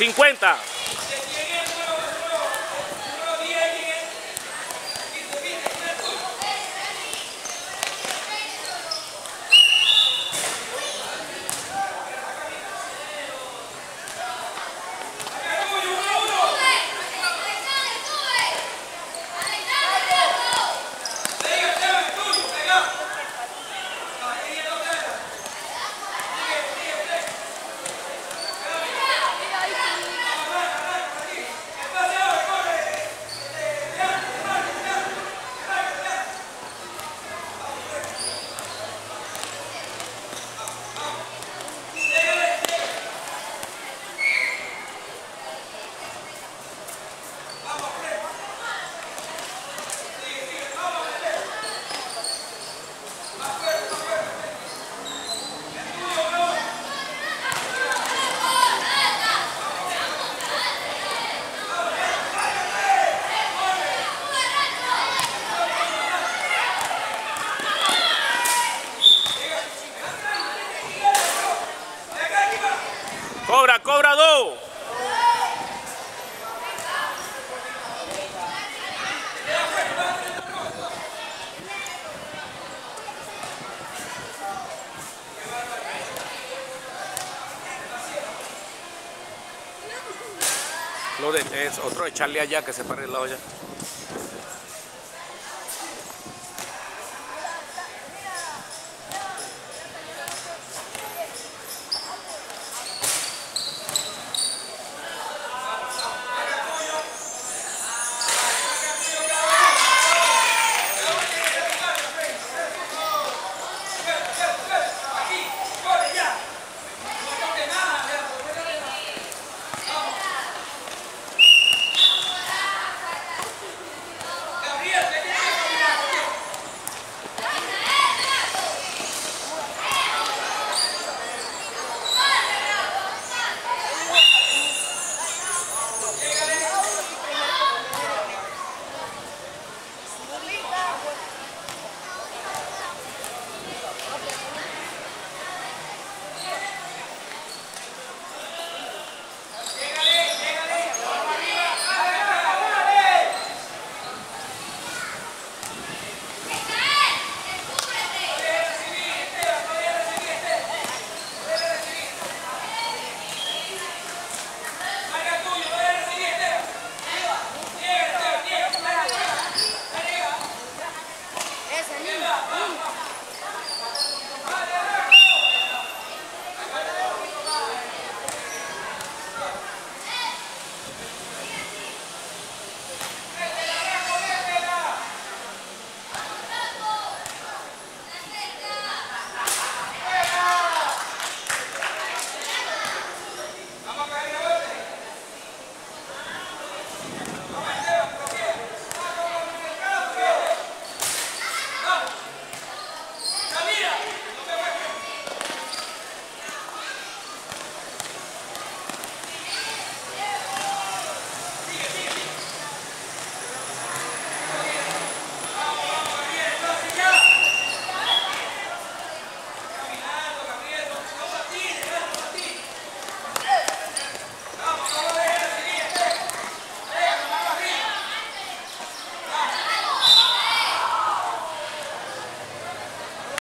50. Cobra, dos. Lo de, es otro de Charlie allá que se para el lado allá.